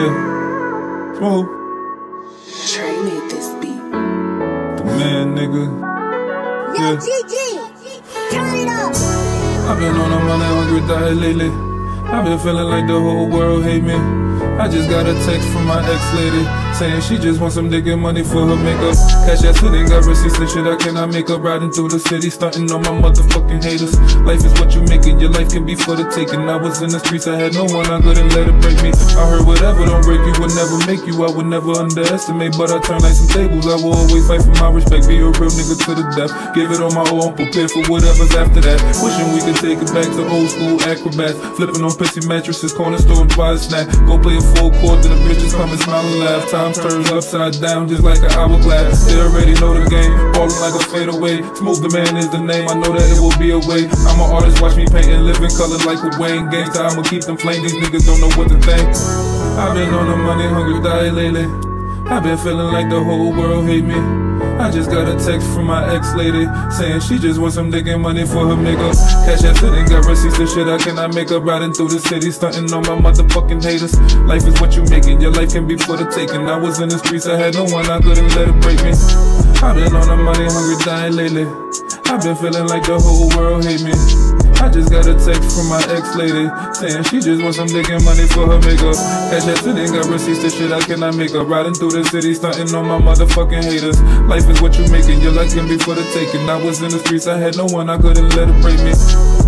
Yeah. Smooth. Trey made this beat. The man, nigga. Yeah. Yo. GG, turn it up. I've been on a money hungry diet lately. I've been feeling like the whole world hate me. I just got a text from my ex lady saying she just wants some digging money for her makeup. Cash ass sitting, got receipts and shit I cannot make up. Riding through the city, stunting on my motherfucking haters. Life is what you make it, your life can be for the taking. I was in the streets, I had no one, I couldn't let it break me. I heard whatever don't break you would never make you. I would never underestimate, but I turn like some tables. I will always fight for my respect, be a real nigga to the death. Give it on my own, prepare for whatever's after that. Wishing we could take it back to old school acrobats. Flipping on pissy mattresses, corner store a snack. Go play a full court, then the bitches come and smile and laugh. Time turns upside down just like an hourglass. They already know the game, falling like a fadeaway. Smooth the man is the name, I know that it will be a way. I'm an artist, watch me paint and live in color like a Wayne gangster. I'ma keep them flame, these niggas don't know what to think. I've been on a money hungry diet lately. I've been feeling like the whole world hate me. I just got a text from my ex lady saying she just wants some digging money for her makeup. Cash ass sitting, got receipts and shit I cannot make up. Riding through the city, stunting on my motherfucking haters. Life is what you make it, your life can be for the taking. I was in the streets, I had no one, I couldn't let it break me. I've been on a money hungry diet lately. I've been feeling like the whole world hate me. Got a text from my ex lady saying she just wants some digging money for her makeup. Cash ass sitting, got receipts to shit I cannot make up. Riding through the city, stunting on my motherfucking haters. Life is what you make it, your life can be for the taking. I was in the streets, I had no one, I couldn't let it break me.